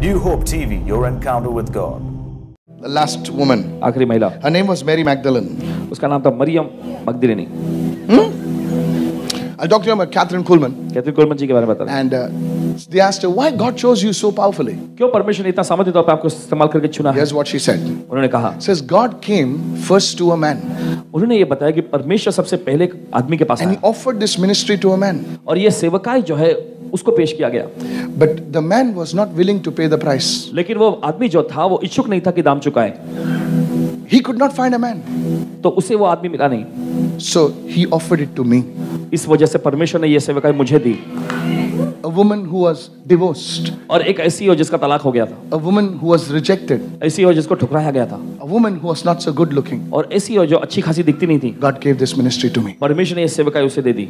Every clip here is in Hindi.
New Hope TV, your encounter with God. The last woman. आखिरी महिला Her name was Mary Magdalene. उसका नाम था Maryam मगदलिनी I'll talk to you about Catherine Kuhlman. Catherine Kuhlman ji के बारे में बता रहे And uh, they asked her, why God chose you so powerfully? क्यों परमेश्वर ने इतना सामर्थ्य तौर पे आपको इस्तेमाल करके चुना है Here's what she said. उन्होंने कहा says God came first to a man उन्होंने ये बताया कि परमेश्वर सबसे पहले एक आदमी के पास and he आया offered this ministry to a man. और ये सेवकाई जो है उसको पेश किया गया। But the man was not willing to pay the price लेकिन वो आदमी जो था वो इच्छुक नहीं था कि दाम चुकाए। He could not find a man तो उसे वो आदमी मिला नहीं। So he offered it to me इस वजह से परमेश्वर ने यह सेवकाई मुझे दी। A woman who was divorced. और एक ऐसी हो जिसका तलाक हो गया था। A woman who was rejected. ऐसी हो जिसको ठुकराया गया था। A woman who was not so good looking. और ऐसी हो जो अच्छी खासी दिखती नहीं थी। God gave this ministry to me. परमेश्वर ने यह सेवकाई उसे दे दी।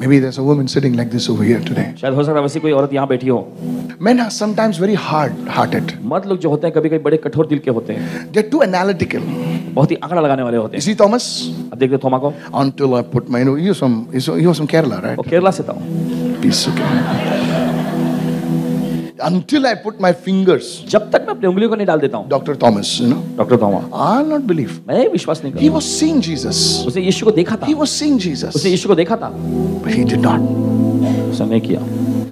Maybe there's a woman sitting like this over here today. शायद हो सकता है वैसी कोई औरत यहाँ बैठी हो Men are sometimes very hard hearted. मर्द लोग जो होते हैं कभी कभी बड़े कठोर दिल के होते हैं They're too analytical. बहुत ही आंकड़ा लगाने वाले होते हैं see, Thomas? अब देखते थोमा को Until I put my, you know, he was from, was from Kerala, right? वो केरला से था Peace, okay. Until I put my fingers, जब तक मैं अपनी उंगलियों को नहीं डाल देता हूँ Dr. Thomas, you know, doctor Thoma I'll not believe. मैं विश्वास नहीं करूँगा. He was seeing Jesus. उसने यीशु को देखा था He was seeing उसने Jesus. यीशु को देखा था But he did not. उसने नहीं किया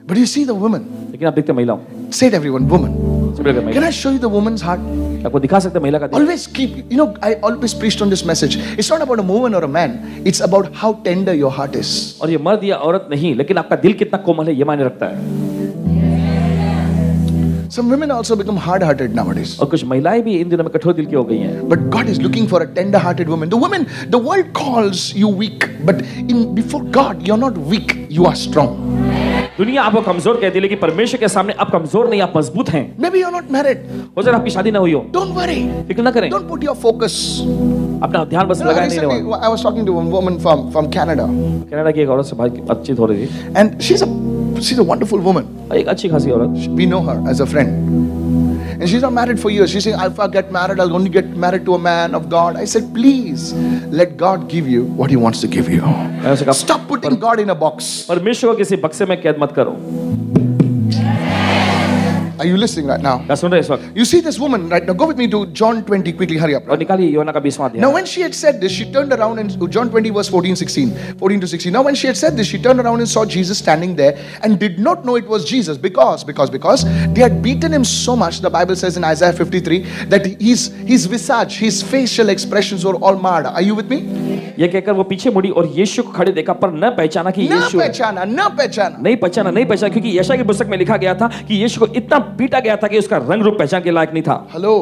But you see the woman. लेकिन आप देखते हैं महिलाओं Say it, everyone, woman. Can I show you the woman's heart? आपको दिखा सकते महिला का दिल Always keep, you know, I always preached on this message. It's not about a woman or a man, it's about how tender your heart is. और ये मर्द या औरत नहीं लेकिन आपका दिल कितना कोमल है ये मायने रखता है Some women also become hard hearted nowadays. और कुछ महिलाएं भी इन दिनों में कठोर दिल की हो गई हैं But God is looking for a tender hearted woman. The woman, the world calls you weak, but in before God, you're not weak, you are strong. दुनिया आपको कमजोर कहती है लेकिन परमेश्वर के सामने आप कमजोर नहीं आप मजबूत हैं Maybe you're not married. हो सकता है आपकी शादी ना हुई हो Don't worry. फिक्र ना करें Don't put your focus. अपना ध्यान बस You know, लगाए नहीं recently, रहो I was talking to a woman from, from Canada, Canada की एक औरत से भाई की बातचीत हो रही थी and she's a she's a wonderful woman. एक अच्छी खासी औरत We know her as a friend. And she's not married for years. She's saying, if I get married, I'll only get married to a man of God. I said, please let God give you what He wants to give you. मैंने उसे कहा Stop putting God in a box. परमेश्वर को किसी बक्से में कैद मत करो Are you listening right now? क्या सुन रहे हैं इस वक्त You see this woman right now. Go with me to John 20 quickly. Hurry up. और निकालिए योना का बीसवां Now, अध्याय when she had said this, she turned around and John 20, verse 14, 16, 14 to 16. Now, when she had said this, she turned around and saw Jesus standing there and did not know it was Jesus because, because, because they had beaten him so much. The Bible says in Isaiah 53 that his his visage, his facial expressions were all marred. Are you with me? ये कहकर वो पीछे मुड़ी और यीशु को खड़े देखा पर न पहचाना कि Na यीशु है pechana, na pechana. नहीं पहचाना नहीं पहचाना क्योंकि यशा की पुस्तक में लिखा गया था कि यीशु को इतना पीटा गया था कि उसका रंग रूप पहचान के लायक नहीं था। Hello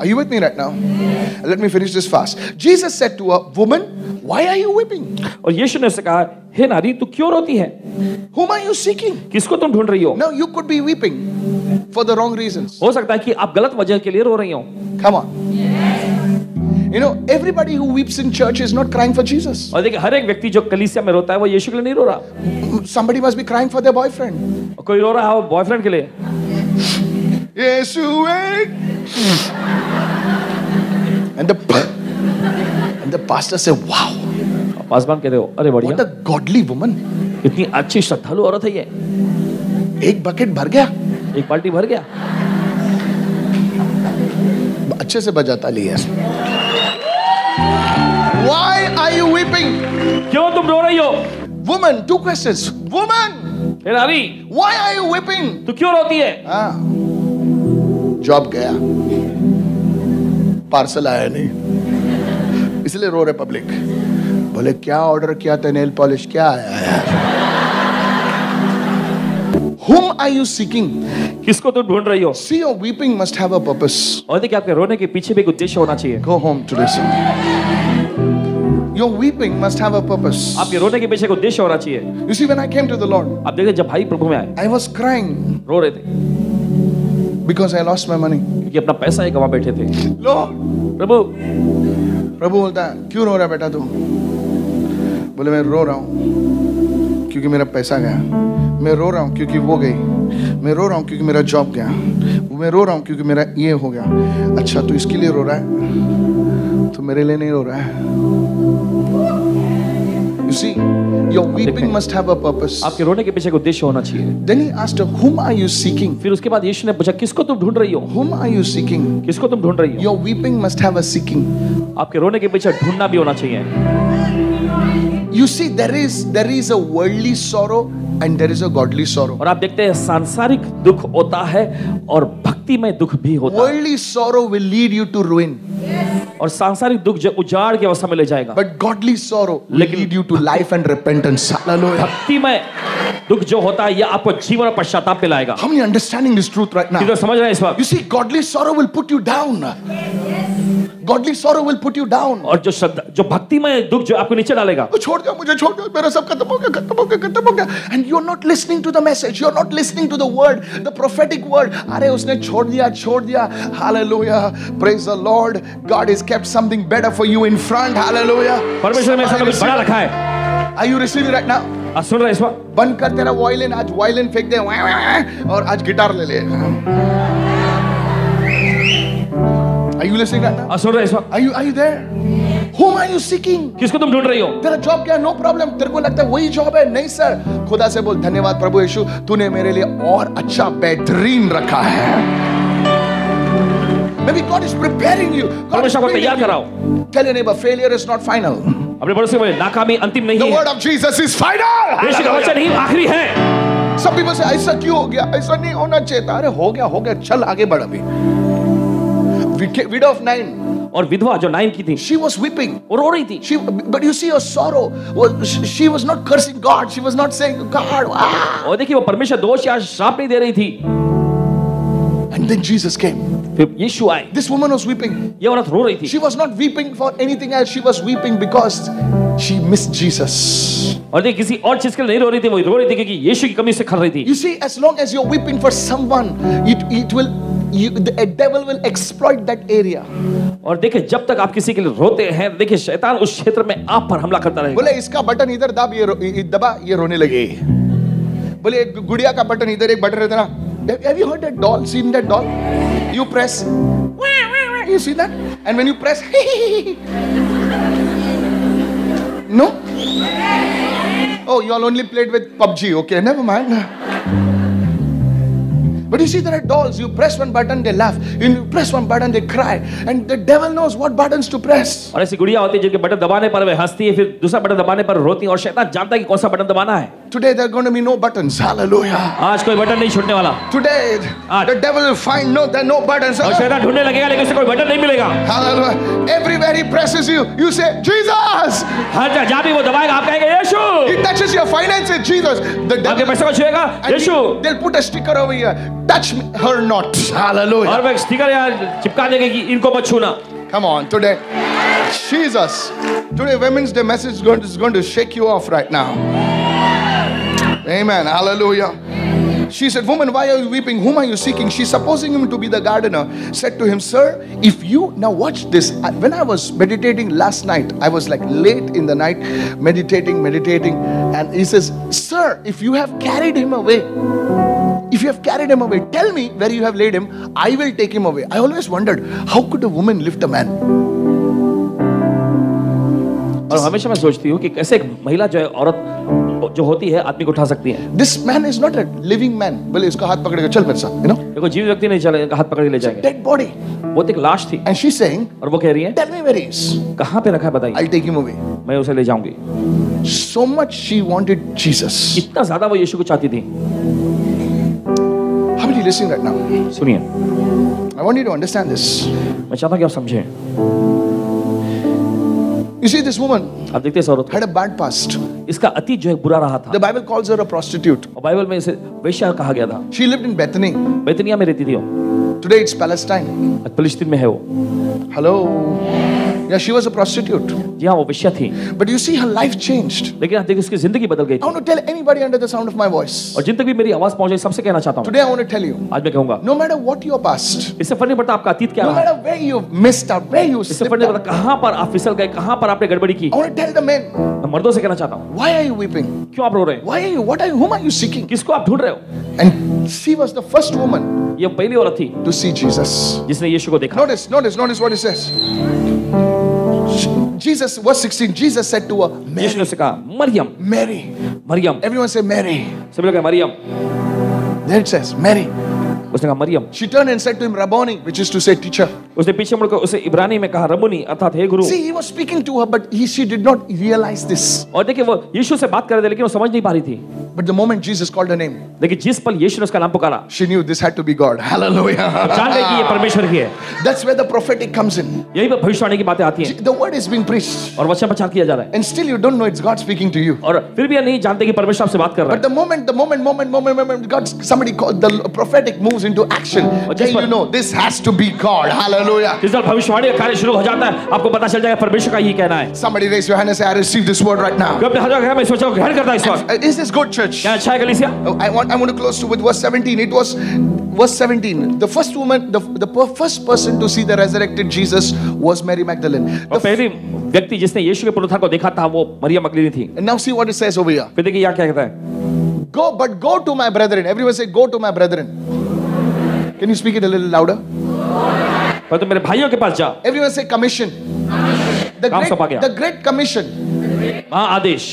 are you with me right now let me finish this fast Jesus said to a woman why are you weeping और यीशु ने उसे कहा हे नारी तू क्यों रोती है? हुम आर यू सीकिंग किसको तुम ढूंढ रही हो? Now you could be weeping for the wrong reasons हो सकता है कि आप गलत वजह के लिए रो रही हो। Come on You know, everybody who weeps in church is not crying for Jesus. और देखिए हर एक व्यक्ति जो कलीसिया में रोता है वो यीशु के लिए नहीं रो रहा Somebody must be crying for their boyfriend. कोई रो रहा है बॉयफ्रेंड के लिए Yeshua. And the and the pastor said, Wow, Paswan कहते हो अरे what बढ़िया a godly woman. इतनी अच्छी श्रद्धालु औरत है ये एक बकेट भर गया एक बाल्टी भर गया अच्छे से बजाता लिया Why are you weeping? क्यों तुम रो रही हो Woman, two questions. Woman, हे नारी why are you weeping? तू क्यों रोती है हाँ जॉब गया पार्सल आया नहीं इसलिए रो रहे पब्लिक बोले क्या ऑर्डर किया था नेल पॉलिश क्या आया है Whom are you seeking? किसको तुम ढूंढ रही हो See, your weeping must have a purpose. और देखिए आपके रोने के पीछे भी एक उद्देश्य होना चाहिए Go home today, son. Your weeping must have a purpose. आपके रोने के पीछे एक उद्देश्य होना चाहिए You see, when I came to the Lord, आप देखिए जब भाई प्रभु में आए I was crying रो रहे थे। because I lost my money. क्योंकि अपना पैसा ही गवा बैठे थे। Lord, प्रभु! प्रभु बोलता है क्यों रो रहा बेटा तू? बोले मैं रो रहा हूँ क्योंकि मेरा पैसा गया। मैं रो रहा हूँ क्योंकि वो गई। मैं रो रहा हूँ क्योंकि मेरा जॉब गया। मैं रो रहा हूँ क्योंकि मेरा ये हो गया। अच्छा तो इसके लिए रो रहा है? तो मेरे लिए नहीं रो रहा है You see, your weeping must have a purpose. आपके रोने के पीछे उद्देश्य होना चाहिए Then he asked her, Whom are you seeking? फिर उसके बाद यीशु ने पूछा किसको तुम ढूंढ रही हो Whom are you seeking? किसको तुम ढूंढ रही हो Your weeping must have a seeking. आपके रोने के पीछे ढूंढना भी होना चाहिए You see, there is there is a worldly sorrow and there is a godly sorrow. और आप देखते हैं सांसारिक दुख होता है और भक्तिमय दुख भी होता है Worldly sorrow will lead you to ruin, और सांसारिक दुख जो उजाड़ के अवस्था में ले जाएगा। बट गॉडली सोरो में दुख जो होता है ये आपको जीवन और पश्चाताप पिलाएगा हम ये understanding this truth right now समझ रहे हैं इस बात? You see godly sorrow will put you down Godly sorrow will put you down. और जो श्रद्धा जो भक्तिमय दुख जो आपको नीचे डालेगा छोड़ दो मुझे छोड़ दो मेरा सब खत्म हो गया खत्म हो गया खत्म हो गया। And you are not listening to the message you are not listening to the word the prophetic word अरे उसने छोड़ दिया छोड़ दिया। Hallelujah praise the Lord God is kept something better for you in front hallelujah परमेश्वर ने साथ कुछ बड़ा रखा है। Are you receiving right now सुन रहे हैं इस बंद कर तेरा वायलिन आज वायलिन फेंक दे। और आज गिटार ले ले। Are you listening right now? आप सुन रहे इस वक्त Are you are you there? Whom are you seeking? किसको तुम ढूंढ रही हो तेरा जॉब क्या नो प्रॉब्लम तेरे को लगता है वही जॉब है नहीं सर खुदा से बोल धन्यवाद प्रभु यीशु तूने मेरे लिए और अच्छा बेहतरीन रखा है Maybe God is preparing you. God is building you. Tell your neighbor, failure is not final. अपने बड़ों से बोले नाकामी अंतिम नहीं है। The word of Jesus is final. यीशु का वचन ही आखिरी है Some people say, ऐसा क्यों हो गया ऐसा नहीं होना चाहिए था अरे हो गया हो गया चल आगे बढ़ अभी Widow of nine, और विधवा जो नाइन की थी she was weeping. वो रो रही थी her sorrow. Was, she was not cursing God. She was not saying, ah. और देखिए वो परमेश्वर दोष या श्राप नहीं दे रही थी And then Jesus came. फिर यीशु आए This woman was weeping. ये औरत रो रही थी She was not weeping for anything else. She was weeping because she missed Jesus. और देखिए किसी और चीज़ के लिए नहीं रो रही थी वो रो रही थी क्योंकि यीशु की कमी से खल रही थी You see, as long as you're weeping for someone, it, it will, you, the devil will exploit that area. और देखिए जब तक आप किसी के लिए रोते हैं देखिए शैतान उस क्षेत्र में आप पर हमला करता रहेगा। बोले इसका बटन इधर दब ये दबा ये रोने लगे। बोले एक गुड़िया का बटन इधर एक बटन इधर have you heard that doll scene that doll you press you see that and when you press no oh only played with PUBG okay never mind But you see, there are dolls. You press one button, they laugh. You press one button, they cry. And the devil knows what buttons to press. और ऐसी गुड़िया होती है जिनके बटन दबाने पर वे हंसती है फिर दूसरा बटन दबाने पर रोती है और शैतान जानता है कि कौन सा बटन दबाना है Today, there are going to be no buttons. Hallelujah. आज कोई बटन नहीं छूटने वाला Today, Ah. the devil will find no, there no buttons. और शैतान ढूँढने लगेगा लेकिन उसे कोई बटन नहीं मिलेगा Hallelujah. Everywhere he presses you, you say, Jesus. हर जगह जहाँ भी वो दबाएगा आप कहेंगे यीशु He touches your finances, Jesus. The devil. आपके पैसे को छुएगा यीशु they'll put a sticker over here. Touch me, her not. Hallelujah. और वो एक स्टिकर यहाँ चिपका देंगे कि इनको मत छूना Come on, today. Jesus. Today, Women's Day message is going, is going to shake you off right now. Amen. Hallelujah. She said, Woman, why are you weeping? Whom are you seeking? She, supposing him to be the gardener, said to him, Sir, if you. Now, watch this. I- When I was meditating last night, I was like late in the night, meditating, meditating. And he says, Sir, if you have carried him away, if you have carried him away, tell me where you have laid him. I will take him away. I always wondered, how could a woman lift a man? और हमेशा मैं सोचती हूँ कि कैसे एक महिला जो है औरत जो होती है आदमी को उठा सकती है This man is not a living man. बोले इसका हाथ पकड़ेगा चल मेरे साथ, you know? देखो जीवित व्यक्ति नहीं चले हाथ पकड़ के ले जाएँगे Dead body. वो तो एक लाश थी And she's saying, और वो कह रही है Tell me where he is. कहाँ पे रखा है बताइए I'll take him away. मैं उसे ले जाऊँगी So much she wanted Jesus. इतना ज़्यादा वो यीशु को चाहती थी Listening right now? सुनिए I want you to understand this. मैं चाहता हूँ कि आप समझें You see, this woman आप देखते हैं इस औरत had a bad past. इसका अतीत जो है बुरा रहा था The Bible calls her a prostitute. और बाइबल में इसे वेश्या कहा गया था She lived in Bethany. बेतनिया में रहती थी वो Today it's Palestine. फिलिस्तीन में है वो Hello. Yeah, she was a prostitute. जी हाँ वो वेश्या थी But you see, her life changed. लेकिन आप देखिए उसकी ज़िंदगी बदल गई I want to tell anybody under the sound of my voice. और जिन तक भी मेरी आवाज़ पहुँचे सबसे कहना चाहता हूँ Today I want to tell you. आज मैं कहूँगा No matter what your past, इससे फ़र्क नहीं पड़ता आपका अतीत क्या no रहा matter where you missed out, where you इससे slipped फ़र्क नहीं up, पड़ता कहाँ पर आप फिसल गए कहाँ पर आपने गड़बड़ी की I want to tell the men, मैं मर्दों से कहना चाहता हूँ why are you weeping? क्यों आप रो रहे हैं Why are you, what are you, whom are you seeking? किसको आप ढूंढ रहे हो And she was the first woman ये पहली औरत थी to see Jesus. जिसने यीशु को देखा Notice, notice, notice what it says. Jesus, verse 16, Jesus said to her, यीशु ने Mary, उससे कहा Maryam Mary. Maryam Everyone say Mary. सभी लोग कहे, Maryam There it says, Mary. उसने कहा Maryam She turned and said to him, Rabboni, which is to say teacher. उसने पीछे मुड़कर उसे इब्रानी में कहा रबुनी अर्थात हे गुरु See, he was speaking to her, but he, she did not realize this. और देखिए वो यीशु से बात कर रहे थे लेकिन वो समझ नहीं पा रही थी But the moment Jesus called her name, लेकिन जिस पल यीशु ने उसका नाम पुकारा she knew this had to be God. Hallelujah. जान गई कि ये परमेश्वर ही है That's where the prophetic comes in. यही पर भविष्यवाणी की बातें आती हैं The word is being preached, और वचन प्रचार किया जा रहा है and still you don't know it's God speaking to you. और फिर भी ये नहीं जानते कि परमेश्वर आपसे बात कर रहा But the moment, the moment, moment, moment, moment, God, somebody called the prophetic moves into action. just Then for- you know this has to be God. Hallelujah. है जिस तरह भविष्यवाणी का कार्य शुरू हो जाता है आपको पता चल जाएगा परमेश्वर का ही कहना है Somebody raise your hand and say, I receive this word right now. कोई अपने हाथों में मैं इस वचन को ग्रहण करता है इस वक्त Uh, Is this good, church? क्या अच्छा है कलीसिया Oh, I want I want to close to with verse 17. It was verse 17. The first woman, the, the per- first person to see the resurrected Jesus was Mary Magdalene. और The f- पहली व्यक्ति जिसने यीशु के पुनरुत्थान को देखा था वो मरियम मगदलीनी थी and now see what it says over here. फिर देखिए यहाँ क्या कहता है Go, but go to my brethren. Everyone say, go to my brethren. Can you speak it a little louder? पर तो मेरे भाइयों के पास जा Everyone say commission. The काम सौंपा great, गया। the great commission. हाँ आदेश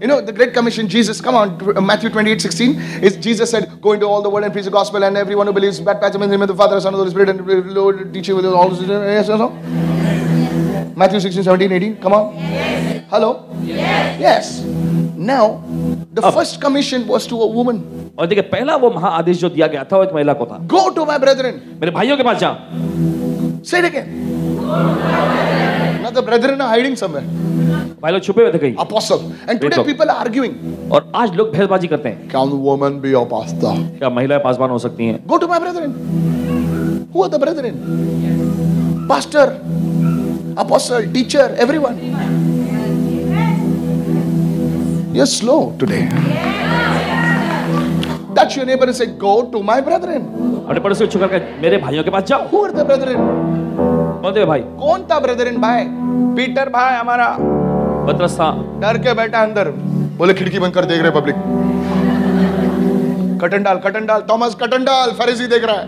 You know, the great commission, Jesus, come on, Matthew 28 16, is Jesus said, Go into all the world and preach the gospel, and everyone who believes, baptize them in the name of the Father, Son, and the Holy Spirit, and Lord, teach you with all this. Yes or no? Matthew 16 17 18, come on. Hello? Yes. Now, the first commission was to a woman और देखिए पहला वो महा आदेश जो दिया गया था वो एक महिला को था Go to my brethren. मेरे भाइयों के पास जा Say it again. Now, the brethren are hiding somewhere. भाई लोग छुपे हुए थे कहीं. And today Wait, people are arguing. और आज लोग भेदबाजी करते हैं Can woman be a pastor? क्या महिलाएँ पासवान हो सकती हैं Go to my brethren. Who are the brethren? Pastor, apostle, teacher, everyone. You're slow today. Touch your neighbor and say, Go to my brethren. अपने पड़ोसी को छुकर के मेरे भाइयों के पास जाओ Who are the brethren? कौन थे भाई। कौन था ब्रदरन भाई? पीटर भाई हमारा। पतरस था डर के बैठा अंदर। बोले खिड़की बंद कर देख रहे पब्लिक कटन डाल कटन डाल थॉमस कटन डाल फरीसी देख रहा है।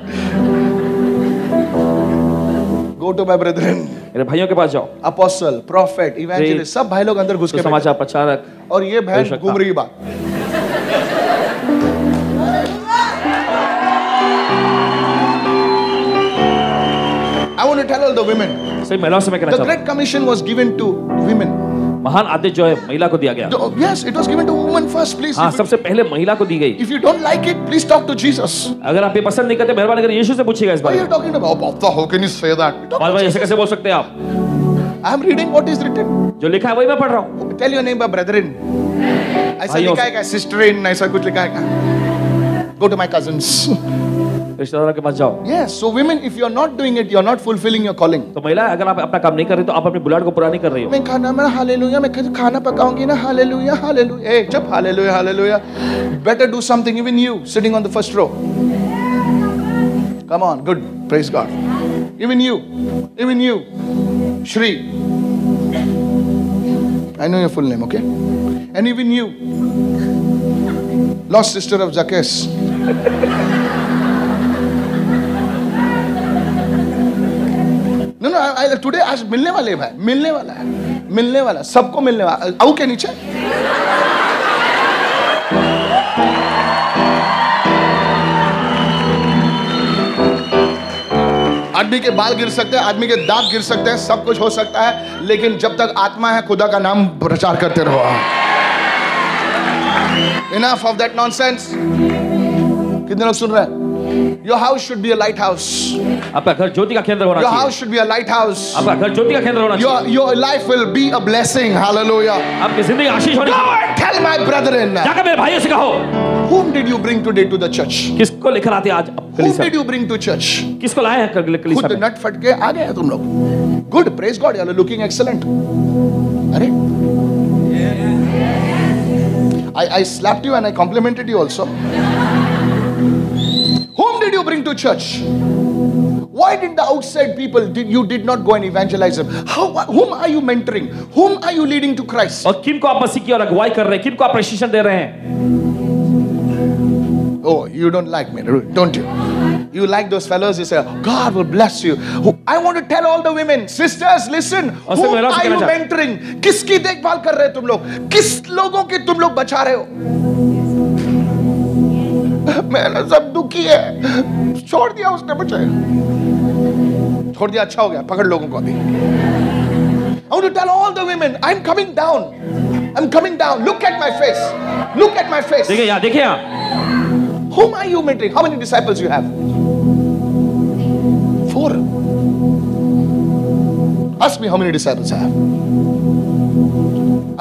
गो टू माय ब्रदरन मेरे भाइयों के पास जाओ। अपोस्टल प्रॉफिट इवेंजलिस्ट सब भाई लोग अंदर घुस तो के समाचार प्रचारक और ये बहन बेशक घूम रही बात। The women सही महिलाओं से मैं कहना the चाहता great commission was given to women हूँ महान आदेश जो है महिला को दिया गया The- yes it was given to women first please हाँ सबसे पहले महिला को दी गई if you don't like it please talk to Jesus अगर आप ये पसंद नहीं करते मेहरबानी कर यीशु से पूछिएगा इस why are बारे you talking about Pastor, how can you say that Talk to बार ऐसे. कैसे बोल सकते हैं आप I am reading what is written जो लिखा है वही मैं पढ़ रहा हूँ tell your neighbor brethren ऐसा भाइयों लिखा है क्या sister in ऐसा कुछ लिखा है क्या go to my cousins रिश्तेदारों के पास जाओ। Yes so women if you are not doing it you are not fulfilling your calling तो महिला अगर आप अपना काम नहीं कर रही तो आप अपने बुलाड को पूरा नहीं कर रही हो। मैं खाना मैं हालेलुया मैं खाना पकाऊँगी ना हालेलुया हालेलुया। ए जब hallelujah hallelujah better do something even you sitting on the first row come on good praise God even you even you Shri I know your full name okay and even you lost sister of Jakesh I, today आज मिलने वाले भाई मिलने वाला है मिलने वाला सबको मिलने वाला आऊ के नीचे। आदमी के बाल गिर सकते हैं आदमी के दांत गिर सकते हैं सब कुछ हो सकता है लेकिन जब तक आत्मा है खुदा का नाम प्रचार करते रहो। इनफ ऑफ़ दैट नॉनसेंस कितने लोग सुन रहे हैं? Your house should be a lighthouse आपका घर ज्योति का केंद्र होना योर हाउस चाहिए should be a lighthouse आपका घर ज्योति का केंद्र होना Your, चाहिए your life will be a blessing. Hallelujah. आपकी जिंदगी आशीष होनी Go चाहिए and tell my brethren. जाकर मेरे भाइयों से कहो Whom did you bring today to the church? किसको लेकर आते आज Whom कलीसिया did you bring to church? किसको लाए हैं कल- कलीसिया खुद में नट फट के आ गए हैं तुम लोग good praise God you are looking excellent अरे I, I slapped you and I complimented you also. Whom did you bring to church? Why did the outside people did you did not go and evangelize them? How whom are you mentoring? Whom are you leading to Christ? और किन को आप मसीह की और अगुवाई कर रहे हैं किन को आप प्रशिक्षण दे रहे हैं Oh, you don't like me, don't you? You like those fellows, you say, God will bless you. Who- I want to tell all the women, sisters, listen. और सब Who महिलाओं से are कहना you चाहता- mentoring? किसकी देखभाल कर रहे हो तुम लोग किस लोगों की तुम लोग बचा रहे हो मैंने सब दुखी है छोड़ दिया उसने मुझे छोड़ दिया अच्छा हो गया पकड़ लोगों को अभी I want to tell all the women, I'm coming down. I'm coming down. Look at my face. Look at my face. देखिए यहाँ देखिए यहाँ Whom are you mentoring? How many disciples you have? Four. Ask me how many disciples I have.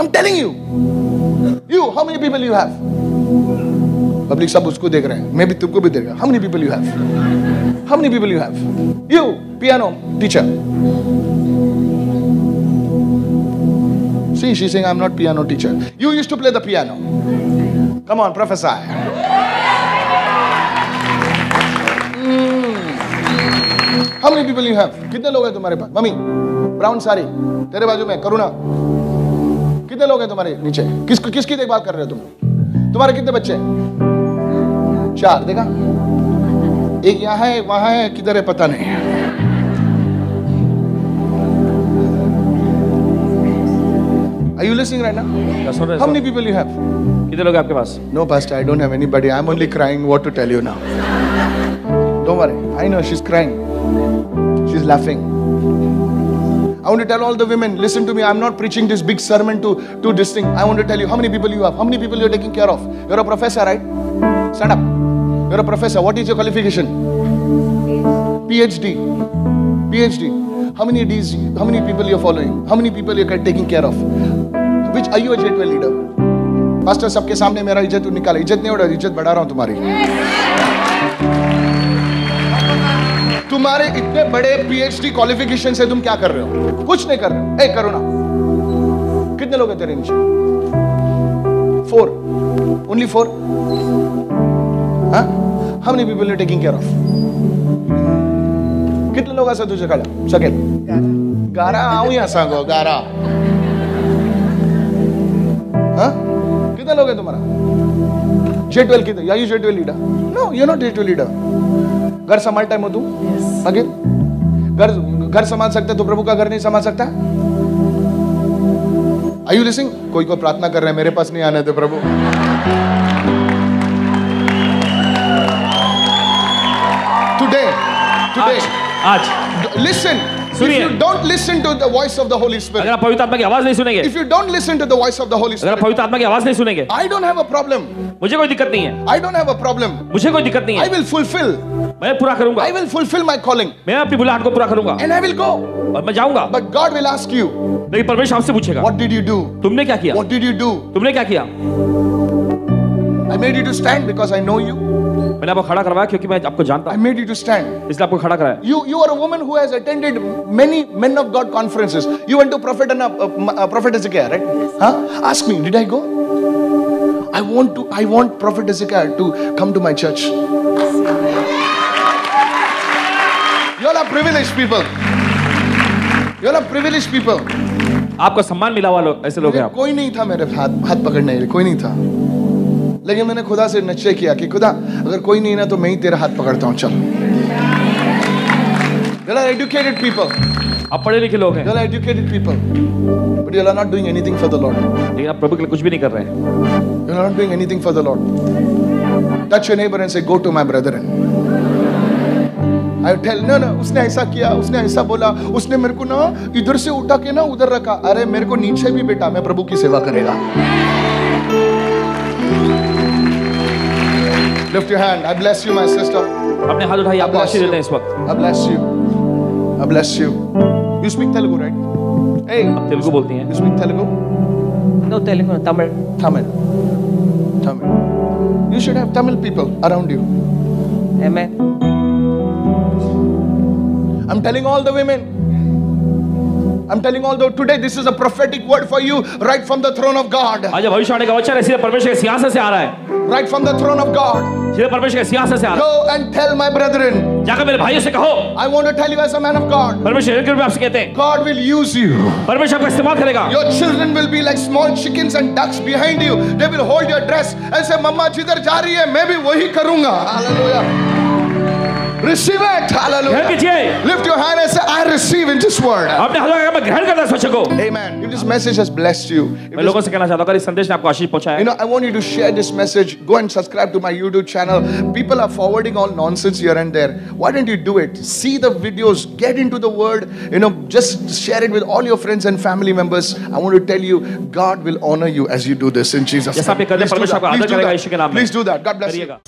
I'm telling you. You, how many people you have? Public सब उसको देख रहे हैं मैं भी तुमको भी देख रहा how many people you have how many people you have you piano teacher See, she's saying, I'm not piano teacher. You used to play the piano. Come on, prophesy. Hmm. How many people you have? कितने लोग हैं तुम्हारे पास मम्मी ब्राउन साड़ी तेरे बाजू में करुणा कितने लोग हैं तुम्हारे नीचे किस किसकी देखभाल कर रहे हो तुम तुम्हारे कितने बच्चे हैं? चार देखा एक यहाँ है वहाँ है किधर है पता नहीं Are you listening right now? सुन रहे How हैं many people you have? कितने लोग आपके पास No, Pastor, I don't have anybody. I'm only crying what to tell you now. Don't worry. I know she's crying. She's laughing. I want to tell all the women, listen to me. I'm not preaching this big sermon to, to this thing. I want to tell you how many people you have, how many people you're taking care of. You're a professor, right? Stand up. You're a professor. What is your qualification? PhD. PhD. How many D's, how many people you're following? How many people you're taking care of? Which are you a J12 leader? Pastor सबके सामने मेरा इज़्ज़त निकाला इज़्ज़त नहीं उड़ा इज़्ज़त बढ़ा रहा हूँ तुम्हारी तुम्हारे इतने बड़े पीएचडी क्वालिफिकेशन से तुम क्या कर रहे हो कुछ नहीं कर रहे हो ए करो ना कितने लोग हैं तेरे नीचे four only four how many people you taking care of कितने लोग असं तुझ्याकडे सगळे गारा आऊ या सांगो गारा। हाँ? कितने लोग हैं तुम्हारा? जे ट्वेल्व कितने? या you J twelve leader no you not J twelve leader घर संभालता है तू? आगे। घर घर संभाल सकता तो प्रभु का घर नहीं संभाल सकता? आयु लिसिंग कोई को प्रार्थना कर रहे हैं मेरे पास नहीं आने दे प्रभु। आज। लिसन मुझे कोई दिक्कत नहीं है। आई डोट अ प्रॉब्लम मुझे कोई दिक्कत नहीं है। आई विल फुलफिल मैं पूरा करूँगा। I will fulfil my calling मैं अपनी बुलाहट को पूरा करूँगा। एंड आई विल गो और मैं जाऊँगा। But God will ask you लेकिन परमेश्वर आपसे पूछेगा वॉट डिड यू डू तुमने क्या किया? वॉट डिड यू डू तुमने क्या किया? I made you to stand because I know you मैंने आपको खड़ा करवाया क्योंकि मैं आपको जानता हूँ। I made you to stand इसलिए आपको खड़ा कराया। You you are a woman who has attended many men of God conferences you went to prophet and prophet is care right हाँ ask me did I go I want to I want prophet is care to come to my church you are a privileged people you are a privileged people आपका सम्मान मिला हुआ लोग ऐसे लोग हैं आप। कोई नहीं था मेरे हाथ हाथ पकड़ने के लिए कोई नहीं था। लेकिन मैंने खुदा से नशे किया कि खुदा अगर कोई नहीं ना तो मैं ही तेरा हाथ पकड़ता हूँ चलो। एजुकेटेड पीपल आप पढ़े लिखे लोग हैं। Educated people but you are not doing anything for the Lord लेकिन आप प्रभु के लिए कुछ भी नहीं कर रहे हैं। You are not doing anything for the Lord touch your neighbour and say go to my brother I tell no no उसने ऐसा किया उसने ऐसा बोला उसने मेरे को ना इधर से उठा के ना उधर रखा। अरे मेरे को नीचे भी बेटा मैं प्रभु की सेवा करेगा. Lift your hand. I bless you, my sister. अपने हाथ उठाइए I आपको bless आशीष you. देते हैं इस वक्त I bless you. I bless you. You speak Telugu, right? Hey, Telugu बोलती हैं you speak Telugu? No Telugu, Tamil. Tamil. Tamil. You should have Tamil people around you. Amen. I'm telling all the women. I'm telling all the today this is a prophetic word for you right from the throne of God. आज भविष्यवाणी का वचन है सीधे परमेश्वर के सिंहासन से आ रहा है Right from the throne of God. सीधे परमेश्वर के सिंहासन से आ रहा है. Go and tell my brethren. जाकर मेरे भाइयों से कहो I want to tell you as a man of God. परमेश्वर के रूप में आपसे कहते हैं God will use you. परमेश्वर आपका इस्तेमाल करेगा Your children will be like small chickens and ducks behind you. They will hold your dress and say, "मम्मा जिधर जा रही है मैं भी वही करूँगा." Hallelujah. Receive it. ग्रहण Hallelujah. कीजिए Lift your hand and say, I receive in this word. अपने हाथों का मैं ग्रहण करता सोच को Amen. If this message has blessed you, if मैं this- लोगों से कहना चाहता हूँ अगर इस संदेश ने आपको आशीष पहुंचाया you know, I want you to share this message. Go and subscribe to my YouTube channel. People are forwarding all nonsense here and there. Why don't you do it? See the videos, get into the word. You know, just share it with all your friends and family members. I want to tell you, God will honor you as you do this in Jesus' जैसा आप ये name. करते हैं, Please do परमेश्वर that. आपका Please आदर do करेगा that. यीशु के नाम में Please do that. God bless you. करिएगा